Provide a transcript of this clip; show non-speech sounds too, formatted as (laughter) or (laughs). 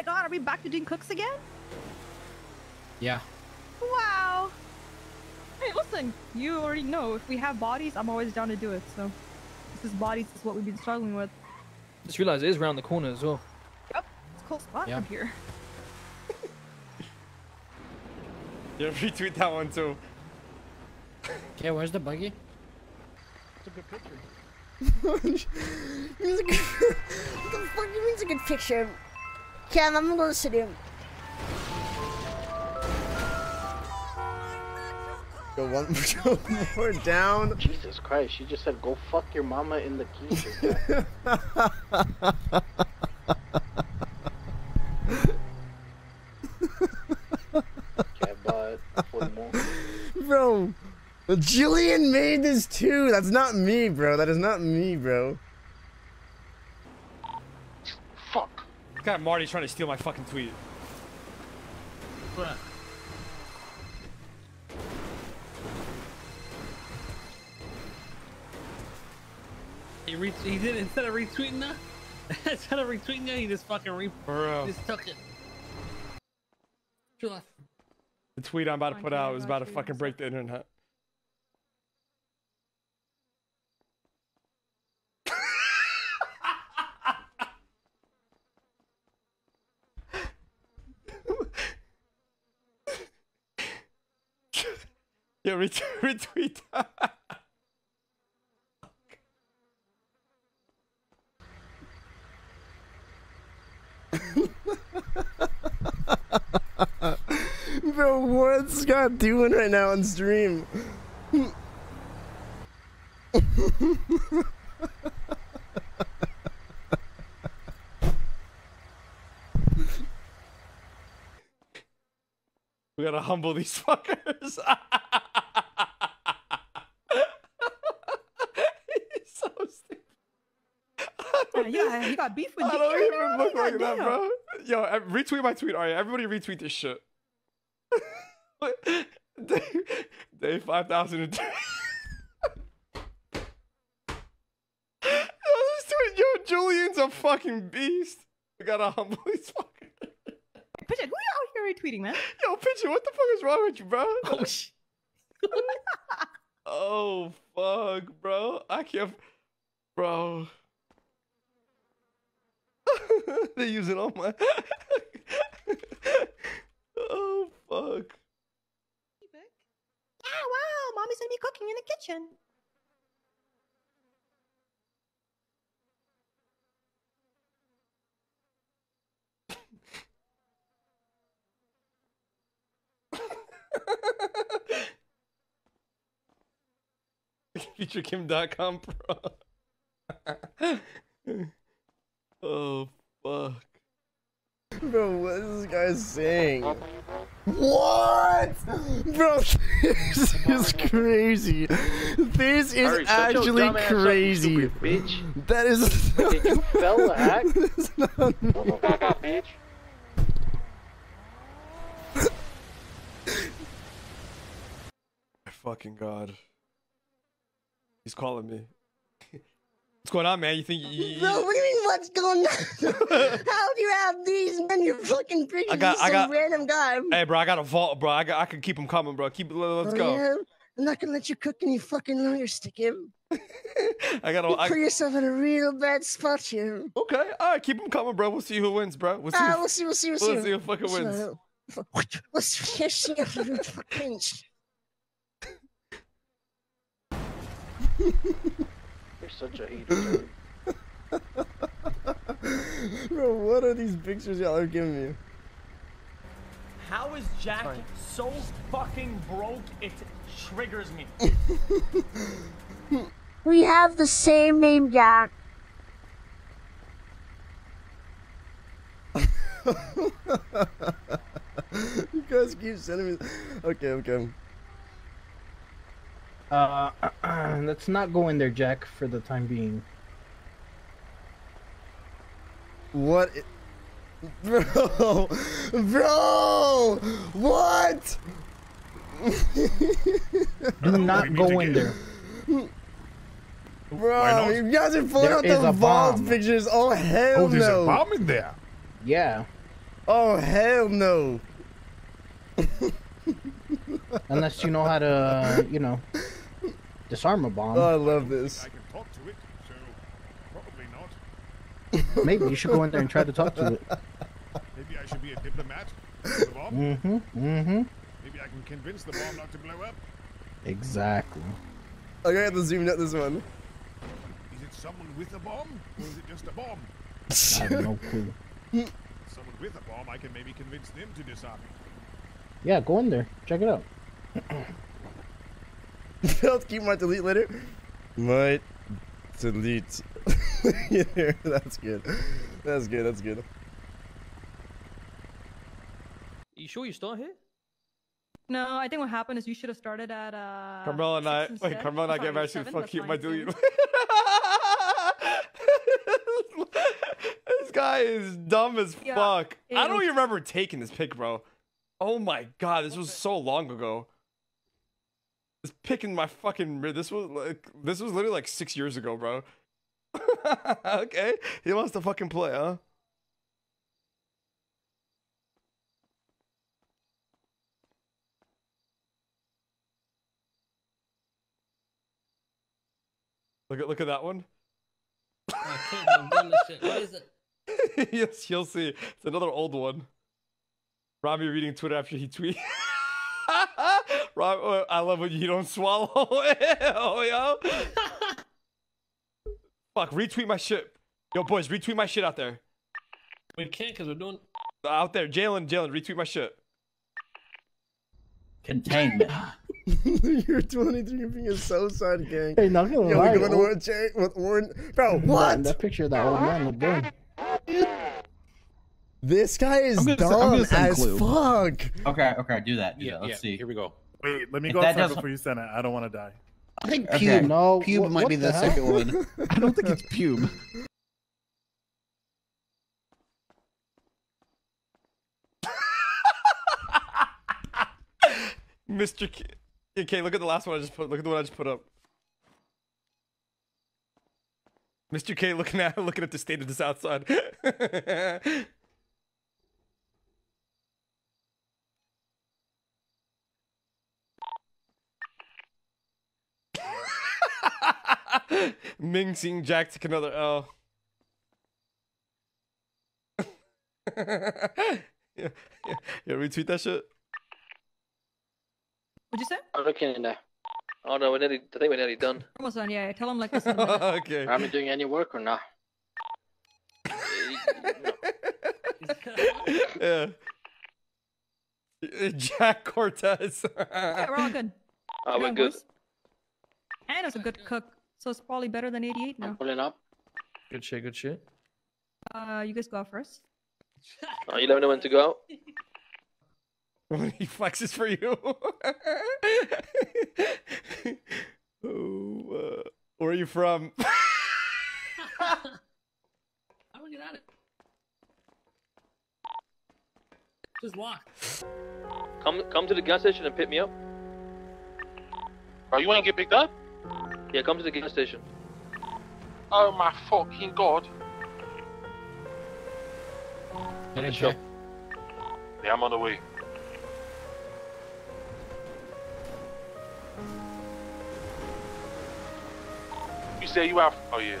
my god, are we back to doing cooks again? Yeah. Wow. Hey, listen, you already know if we have bodies, I'm always down to do it. So, this is bodies is what we've been struggling with. Just realized it is around the corner as well. Yep, it's a cool spot Yeah. from here. (laughs) Yeah, retweet that one too. Okay, where's the buggy? It's a good picture. (laughs) Means a good- (laughs) what the fuck you means a good picture? Cam, I'm gonna listen to him. Go one (laughs) go more down. Jesus Christ, she just said go fuck your mama in the keister. (laughs) Cat butt, one more. Bro, Jillian made this too. That's not me, bro. That is not me, bro. Fuck. God, Marty's trying to steal my fucking tweet. What? He re- he did instead of retweeting that. (laughs) instead of retweeting that, he just fucking re- Bro. just took it. The tweet I'm about to put out I is about to fucking break the internet. Yeah, ret- (laughs) retweet. Bro, what's Scott doing right now on stream? We gotta humble these (laughs) fuckers. (laughs) He's so stupid. Yeah, you got beef with I don't right even now? look like that, bro. Yo, retweet my tweet. Alright, everybody retweet this shit. (laughs) day, (laughs) day 5002. yo, this tweet, yo, Julian's a fucking beast. We gotta humble these fuckers. Pigeon, who are you out here retweeting, man? Yo, Pitcher, what the fuck is wrong with you, bro? (laughs) Oh sh. Oh fuck, bro. I can't, bro. (laughs) they use it on my. (laughs) oh fuck. Ah, wow, mommy's gonna be cooking in the kitchen. (laughs) FutureKim.com pro. oh fuck. Bro, what is this guy saying? What? Bro, (laughs) this is crazy. This is Hurry, actually dumb ass up, crazy. bitch. That is. Did you fail the (laughs) hack? It's not- bitch. (laughs) My fucking god. He's calling me. What's going on, man? You think you, Bro, what do you mean what's going on? (laughs) How do you have these men? You're fucking pretty. I got- I some got- random guy. Hey, bro, I got a vault, bro. I got, I can keep him coming, bro. Keep, let's Oh, go. yeah? I'm not gonna let you cook any fucking lawyer stick him. (laughs) I got You to. put yourself in a real bad spot here. okay, all right, keep him coming, bro. We'll see who wins, bro. We'll see. Ah, who- we'll see, we'll see, we'll we'll see. see who fucking wins. See, we'll see fucking. (laughs) You're such a hater. (laughs) Bro, what are these pictures y'all are giving me? How is Jack so fucking broke it triggers me? (laughs) We have the same name, Jack. (laughs) you guys keep sending me. Okay, okay. Uh, Uh, let's not go in there, Jack, for the time being. What? i- Bro! Bro! What? Do not go in there. Bro, you guys are pulling There out is the vault bomb. pictures. Oh, hell no. oh, there's no. There's a bomb in there. Yeah. Oh hell no. Unless you know how to, you know, (laughs) disarm a bomb. Oh, I love this. I can talk to it, so probably not. Maybe you should go in there and try to talk to it. (laughs) Maybe I should be a diplomat. The bomb. Mm-hmm. Mm-hmm. Maybe I can convince the bomb not to blow up. Exactly. Okay, I have to zoom out this one. Is it someone with a bomb, or is it just a bomb? (laughs) I have no clue. Someone with a bomb, I can maybe convince them to disarm it. Yeah, go in there. Check it out. (clears throat) I'll keep my delete later. Might delete. Yeah, (laughs) that's good. That's good. That's good. You sure you start here? No, I think what happened is you should have started at uh. Carmelo and I, six wait, instead. Carmelo and I Sorry, get back to fuck that's you, my delete. (laughs) this guy is dumb as Yeah, fuck. I don't even remember taking this pic, bro. Oh my god, this was so long ago. This pic in my fucking this was like this was literally like six years ago, bro. (laughs) okay, he wants to fucking play, huh? Look at look at that one. I can't. I'm done this shit. What is it? (laughs) yes, you'll see. It's another old one. Ramee reading Twitter after he tweet. (laughs) Rob, uh, I love when you don't swallow. (laughs) oh, yo. (laughs) Fuck, retweet my shit. Yo, boys, retweet my shit out there. We can't because we're doing. Out there, Jalen, Jalen, retweet my shit. Containment. (laughs) Your 23 being so sad, gang. Hey, not gonna Yo, lie. we're going to old- war Jay with Warren. Bro, what? That picture of that old man looked good. This guy is I'm gonna send- I'm dumb gonna send as Clue. fuck. Okay, okay, do that. Do Yeah, that. Let's yeah. see. Here we go. Wait, let me If go that outside doesn't- before you send it. I don't want to die. I think Okay. pube. No, pube what- might be the, the second one. (laughs) I don't think it's pube. (laughs) Mr. K. Okay, look at the last one I just put. Look at the one I just put up. Mr. K looking at (laughs) looking at the state of the South Ming seeing Jack take another L. yeah, (laughs) yeah, yeah, retweet that shit. What'd you say? I'm looking in there. Uh, oh no, we're nearly. I think we're nearly done. Almost done. Yeah, tell him like this. In a minute. okay. Am I doing any work or not? (laughs) yeah. (laughs) Jack Cortez. yeah, we're all good. Oh, Come we're on, good. boys. Anna's a good cook, so it's probably better than 88 I'm now. pulling up. Good shit. Good shit. Uh, you guys go out first. Oh, you let me know when to go. (laughs) when he flexes for you. (laughs) oh, uh, where are you from? How do we get out of it? Just walk. Come, come to the gas station and pick me up. Oh, you want to get picked up? Yeah, come to the gas station. Oh my fucking god. Yeah, sure. Yeah, I'm on the way. You say you out? Oh yeah.